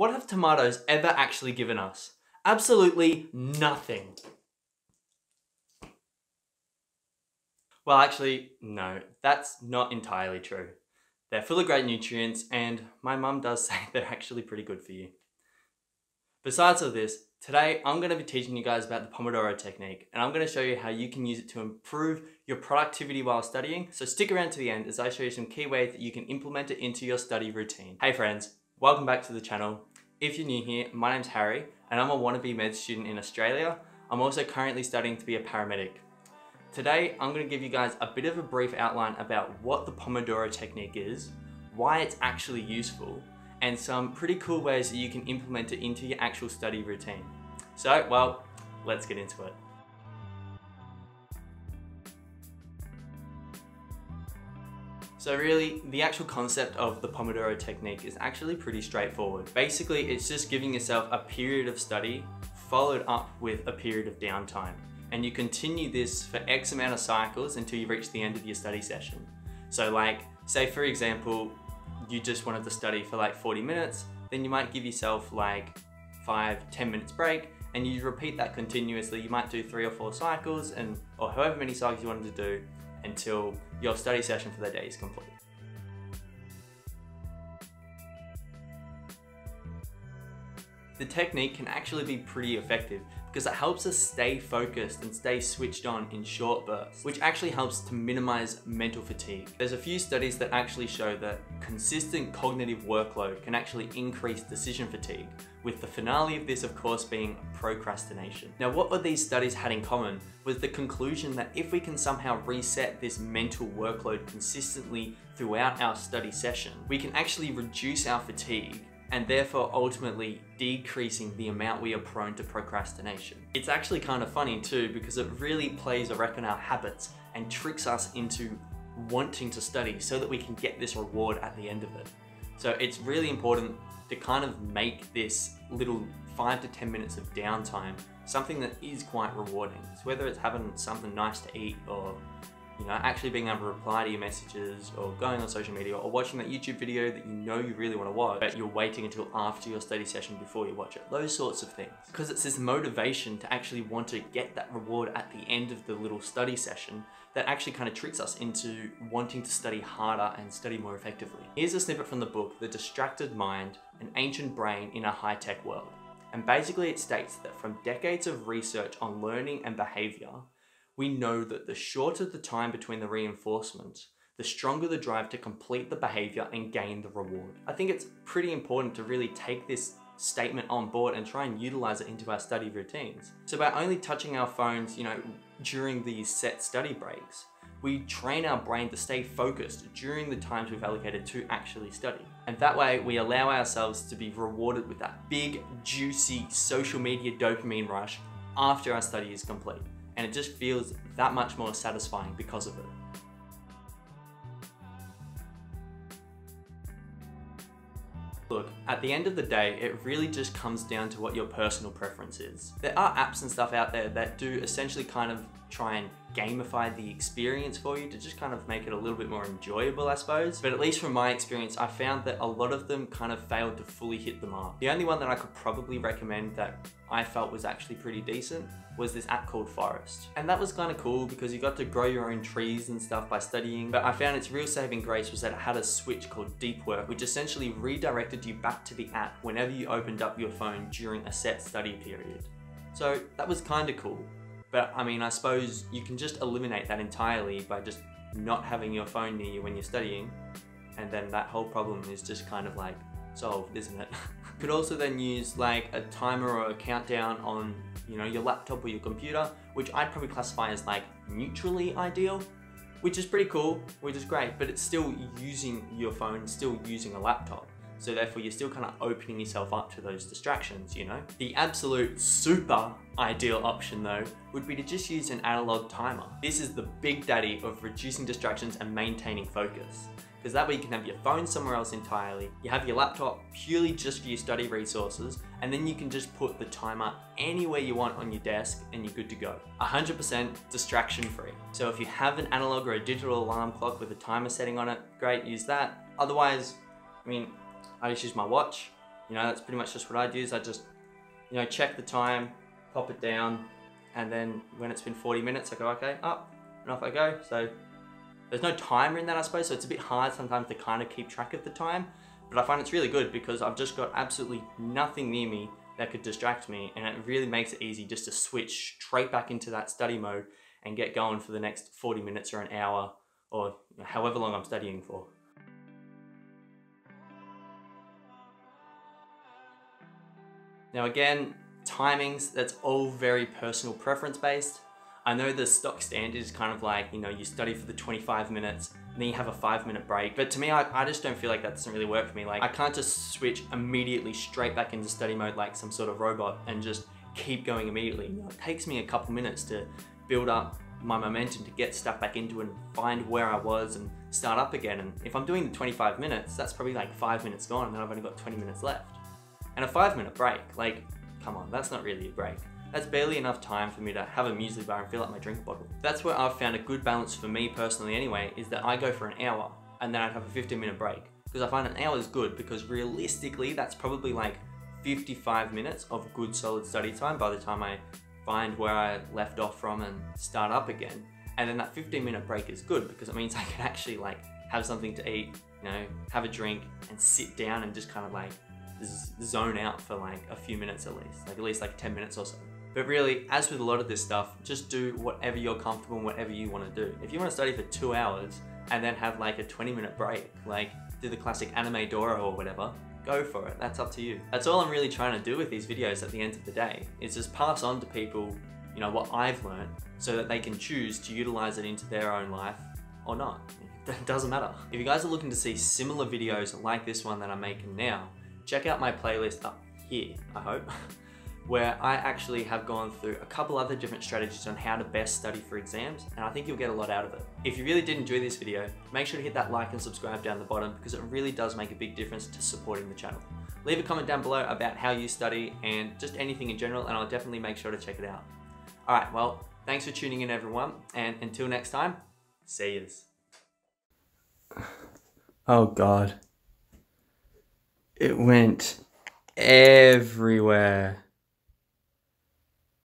What have tomatoes ever actually given us? Absolutely nothing. Well, actually, no, that's not entirely true. They're full of great nutrients, and my mum does say they're actually pretty good for you. Besides all this, today I'm going to be teaching you guys about the Pomodoro technique, and I'm going to show you how you can use it to improve your productivity while studying. So stick around to the end as I show you some key ways that you can implement it into your study routine. Hey friends, welcome back to the channel. If you're new here, my name's Harri, and I'm a wannabe med student in Australia. I'm also currently studying to be a paramedic. Today, I'm gonna give you guys a bit of a brief outline about what the Pomodoro technique is, why it's actually useful, and some pretty cool ways that you can implement it into your actual study routine. So, well, let's get into it. So really, the actual concept of the Pomodoro technique is actually pretty straightforward. Basically, it's just giving yourself a period of study followed up with a period of downtime and you continue this for X amount of cycles until you reach the end of your study session. So like, say for example, you just wanted to study for like 40 minutes, then you might give yourself like five, 10 minutes break, and you repeat that continuously. You might do three or four cycles and, or however many cycles you wanted to do until your study session for the day is complete. The technique can actually be pretty effective because it helps us stay focused and stay switched on in short bursts, which actually helps to minimize mental fatigue. There's a few studies that actually show that consistent cognitive workload can actually increase decision fatigue, with the finale of this of course being procrastination. Now what what these studies had in common was the conclusion that if we can somehow reset this mental workload consistently throughout our study session, we can actually reduce our fatigue and therefore ultimately decreasing the amount we are prone to procrastination. It's actually kind of funny too because it really plays a wreck on our habits and tricks us into wanting to study so that we can get this reward at the end of it. So it's really important to kind of make this little five to 10 minutes of downtime something that is quite rewarding. So whether it's having something nice to eat or you know, actually being able to reply to your messages or going on social media or watching that YouTube video that you know you really want to watch, but you're waiting until after your study session before you watch it. Those sorts of things. Because it's this motivation to actually want to get that reward at the end of the little study session that actually kind of tricks us into wanting to study harder and study more effectively. Here's a snippet from the book, The Distracted Mind, An Ancient Brain in a High-Tech World. And basically it states that from decades of research on learning and behavior, we know that the shorter the time between the reinforcements, the stronger the drive to complete the behavior and gain the reward. I think it's pretty important to really take this statement on board and try and utilize it into our study routines. So by only touching our phones, you know, during these set study breaks, we train our brain to stay focused during the times we've allocated to actually study. And that way we allow ourselves to be rewarded with that big, juicy social media dopamine rush after our study is complete and it just feels that much more satisfying because of it. Look, at the end of the day, it really just comes down to what your personal preference is. There are apps and stuff out there that do essentially kind of try and gamify the experience for you to just kind of make it a little bit more enjoyable, I suppose. But at least from my experience, I found that a lot of them kind of failed to fully hit the mark. The only one that I could probably recommend that I felt was actually pretty decent was this app called Forest. And that was kind of cool because you got to grow your own trees and stuff by studying. But I found its real saving grace was that it had a switch called Deep Work, which essentially redirected you back to the app whenever you opened up your phone during a set study period. So that was kind of cool. But I mean, I suppose you can just eliminate that entirely by just not having your phone near you when you're studying. And then that whole problem is just kind of like solved, isn't it? Could also then use like a timer or a countdown on, you know, your laptop or your computer, which I'd probably classify as like neutrally ideal, which is pretty cool, which is great, but it's still using your phone, still using a laptop. So therefore you're still kind of opening yourself up to those distractions, you know? The absolute super ideal option though would be to just use an analog timer. This is the big daddy of reducing distractions and maintaining focus. Because that way you can have your phone somewhere else entirely, you have your laptop purely just for your study resources, and then you can just put the timer anywhere you want on your desk and you're good to go. 100% distraction free. So if you have an analog or a digital alarm clock with a timer setting on it, great, use that. Otherwise, I mean, I just use my watch. You know, that's pretty much just what I'd use. I just, you know, check the time, pop it down, and then when it's been 40 minutes, I go, okay, up, and off I go. So there's no timer in that, I suppose, so it's a bit hard sometimes to kind of keep track of the time, but I find it's really good because I've just got absolutely nothing near me that could distract me, and it really makes it easy just to switch straight back into that study mode and get going for the next 40 minutes or an hour or however long I'm studying for. Now again, timings, that's all very personal preference based. I know the stock standard is kind of like, you know, you study for the 25 minutes and then you have a five minute break. But to me, I, I just don't feel like that doesn't really work for me. Like I can't just switch immediately straight back into study mode like some sort of robot and just keep going immediately. You know, it takes me a couple minutes to build up my momentum to get stuff back into and find where I was and start up again. And if I'm doing the 25 minutes, that's probably like five minutes gone and then I've only got 20 minutes left. And a five minute break, like, come on, that's not really a break. That's barely enough time for me to have a muesli bar and fill up my drink bottle. That's where I've found a good balance for me personally anyway, is that I go for an hour and then I'd have a 15 minute break. Because I find an hour is good because realistically, that's probably like 55 minutes of good solid study time by the time I find where I left off from and start up again. And then that 15 minute break is good because it means I can actually like have something to eat, you know, have a drink and sit down and just kind of like zone out for like a few minutes at least, like at least like 10 minutes or so. But really, as with a lot of this stuff, just do whatever you're comfortable and whatever you want to do. If you want to study for two hours and then have like a 20 minute break, like do the classic Pomodoro or whatever, go for it. That's up to you. That's all I'm really trying to do with these videos at the end of the day, is just pass on to people, you know, what I've learned so that they can choose to utilize it into their own life or not. It doesn't matter. If you guys are looking to see similar videos like this one that I'm making now, check out my playlist up here, I hope. where I actually have gone through a couple other different strategies on how to best study for exams, and I think you'll get a lot out of it. If you really did enjoy this video, make sure to hit that like and subscribe down the bottom because it really does make a big difference to supporting the channel. Leave a comment down below about how you study and just anything in general, and I'll definitely make sure to check it out. All right, well, thanks for tuning in everyone, and until next time, see yous. Oh God. It went everywhere.